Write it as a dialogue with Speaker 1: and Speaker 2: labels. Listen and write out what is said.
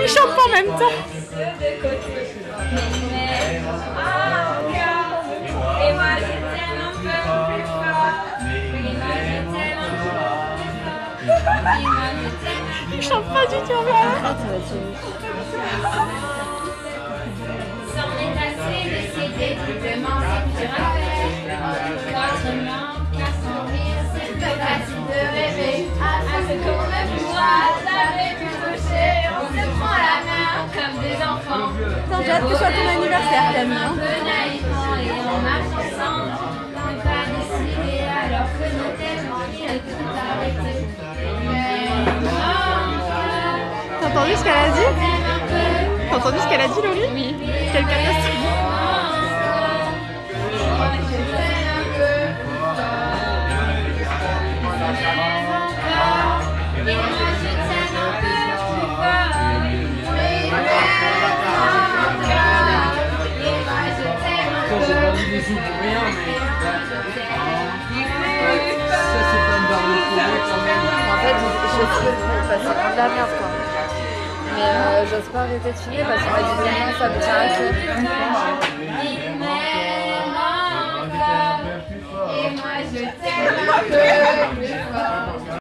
Speaker 1: Ils chantent pas en même temps.
Speaker 2: Et moi je t'aime un comme des enfants.
Speaker 1: J'ai hâte que ce soit ton anniversaire, Camille.
Speaker 2: Un peu naïvement et on marche ensemble. On n'est pas décidé alors que nos têtes mentirent tout arrêter. Mais encore,
Speaker 1: T'as entendu ce qu'elle a dit. T'as entendu ce qu'elle a dit, Laurie Oui. Quelle
Speaker 3: j'ai perdu des sous pour rien, mais ça c'est pas une barre de progrès quand même.
Speaker 4: En fait, je sais parce que c'est de la merde quoi. Mais euh, j'ose pas arrêter de filmer parce dit vraiment ça me tient à cœur.
Speaker 2: Et moi je t'aime un peu plus